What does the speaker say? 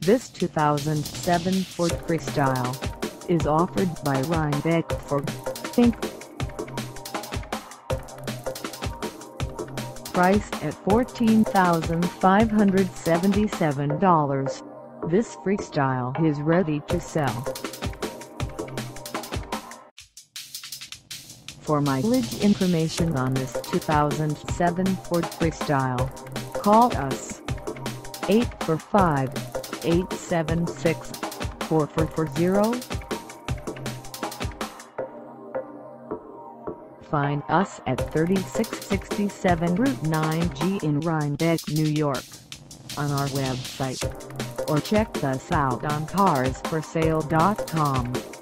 This 2007 Ford Freestyle is offered by Rhinebeck Ford, Inc. Priced at $14,577, this Freestyle is ready to sell. For mileage information on this 2007 Ford Freestyle, call us 845-876-4440. Find us at 3667 Route 9G in Rhinebeck, New York on our website or check us out on carsforsale.com.